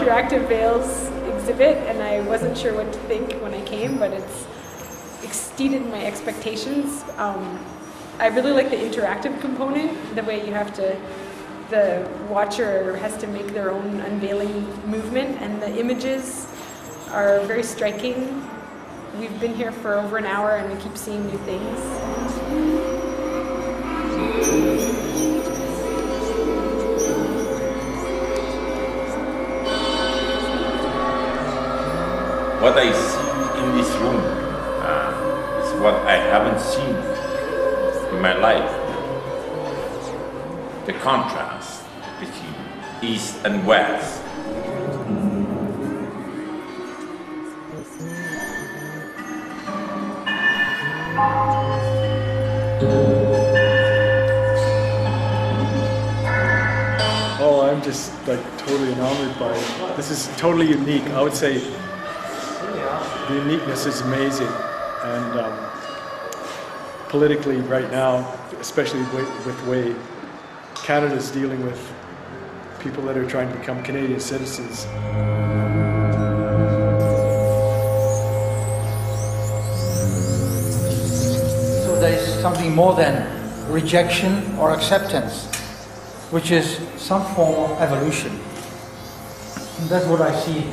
interactive veils exhibit, and I wasn't sure what to think when I came, but it's exceeded my expectations. Um, I really like the interactive component, the way you have to, the watcher has to make their own unveiling movement, and the images are very striking. We've been here for over an hour and we keep seeing new things. What I see in this room uh, is what I haven't seen in my life. The contrast between East and West. Oh, I'm just like totally enamored by it. This is totally unique. I would say the uniqueness is amazing. And um, politically, right now, especially with, with the way Canada's dealing with people that are trying to become Canadian citizens. So there is something more than rejection or acceptance, which is some form of evolution. And that's what I see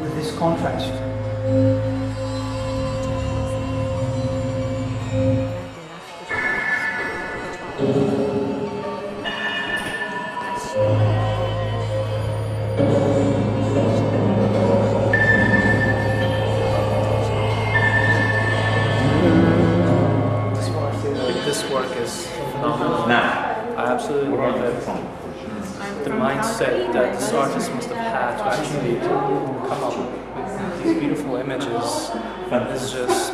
with this contrast. Just want to say that this work is phenomenal. Now, I absolutely love it. The mindset that this artist must have had to actually come up with these beautiful images is just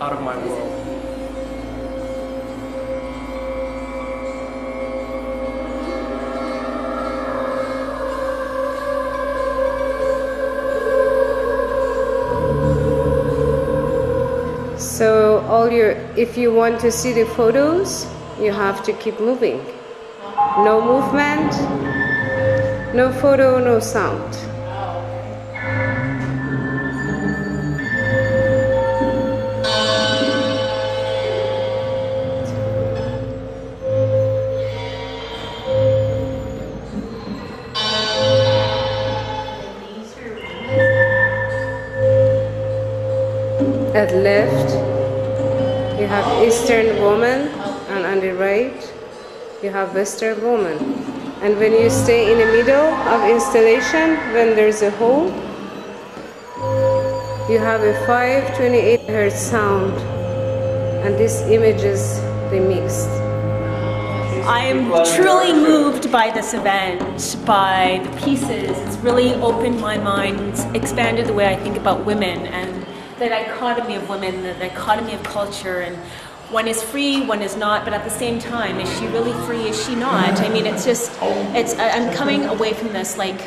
out of my world. So all your if you want to see the photos, you have to keep moving. No movement, no photo, no sound. At left, you have Eastern woman, and on the right, you have Western woman. And when you stay in the middle of installation, when there's a hole, you have a 528 hertz sound, and these images they mixed. I am truly moved by this event, by the pieces. It's really opened my mind, expanded the way I think about women and the dichotomy of women, the dichotomy of culture, and one is free, one is not, but at the same time, is she really free, is she not? I mean, it's just, it's, I'm coming away from this like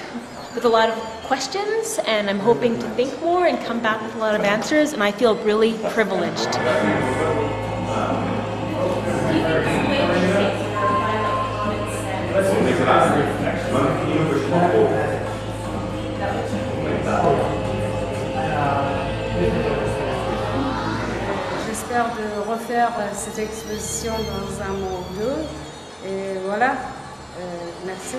with a lot of questions, and I'm hoping to think more and come back with a lot of answers, and I feel really privileged. de refaire euh, cette exposition dans un mois ou. Et voilà, euh, merci.